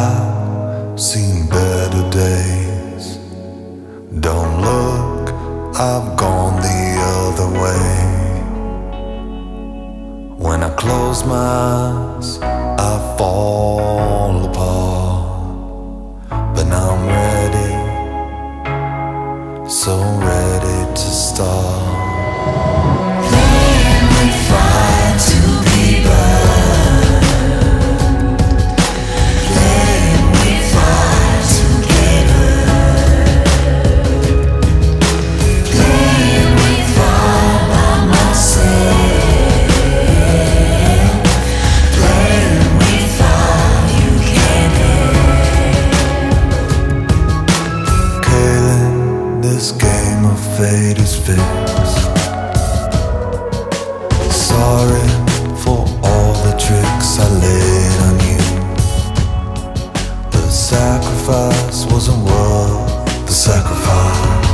I've seen better days. Don't look, I've gone the other way. When I close my eyes, I fall This game of fate is fixed. Sorry for all the tricks I laid on you. The sacrifice wasn't worth the sacrifice.